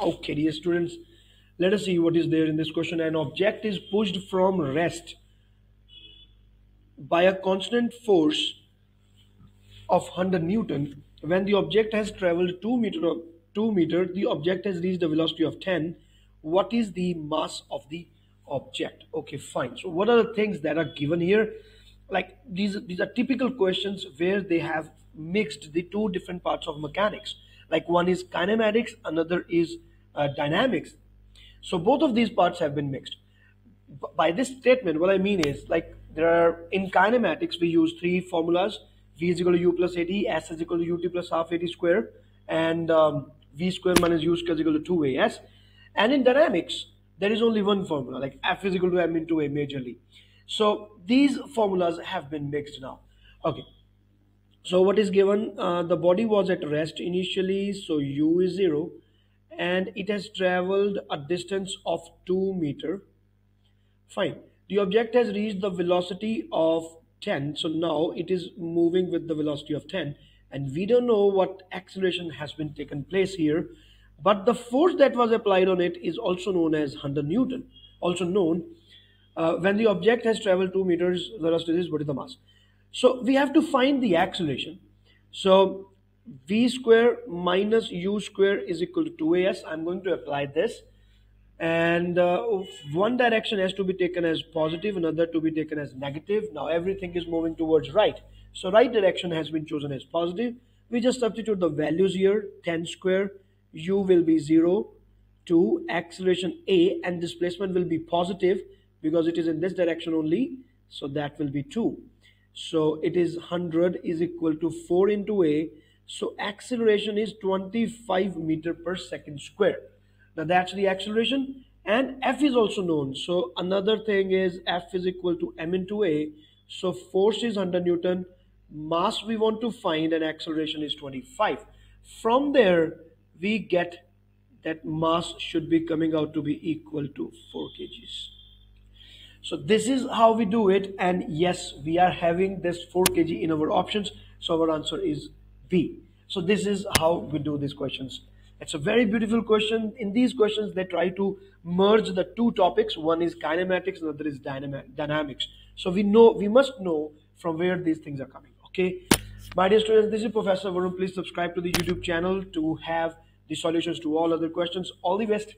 Okay, dear students, let us see what is there in this question. An object is pushed from rest by a constant force of 100 Newton. When the object has traveled 2 meter, 2 meter, the object has reached a velocity of 10. What is the mass of the object? Okay, fine. So what are the things that are given here? Like these, these are typical questions where they have mixed the two different parts of mechanics. Like one is kinematics, another is uh, dynamics. So both of these parts have been mixed. By this statement, what I mean is like there are in kinematics we use three formulas: v is equal to u plus at, s is equal to ut plus half at square, and um, v square minus u square is equal to 2as. And in dynamics, there is only one formula, like F is equal to m into a majorly. So these formulas have been mixed now. Okay. So what is given? Uh, the body was at rest initially, so u is 0 and it has traveled a distance of 2 meter. Fine. The object has reached the velocity of 10. So now it is moving with the velocity of 10 and we don't know what acceleration has been taken place here. But the force that was applied on it is also known as 100 Newton. Also known uh, when the object has traveled 2 meters, the velocity is what is the mass. So we have to find the acceleration. So v square minus u square is equal to 2as. I'm going to apply this. And uh, one direction has to be taken as positive, another to be taken as negative. Now everything is moving towards right. So right direction has been chosen as positive. We just substitute the values here. 10 square, u will be 0, 2, acceleration a, and displacement will be positive because it is in this direction only. So that will be 2. So it is 100 is equal to 4 into a so acceleration is 25 meter per second square. Now that's the acceleration and F is also known. So another thing is F is equal to M into A. So force is 100 Newton, mass we want to find and acceleration is 25. From there we get that mass should be coming out to be equal to 4 kgs. So this is how we do it and yes we are having this 4 kg in our options. So our answer is B. So this is how we do these questions. It's a very beautiful question. In these questions, they try to merge the two topics. One is kinematics, another is dynamics. So we know, we must know from where these things are coming. Okay. My dear students, this is Professor Varun. Please subscribe to the YouTube channel to have the solutions to all other questions. All the best.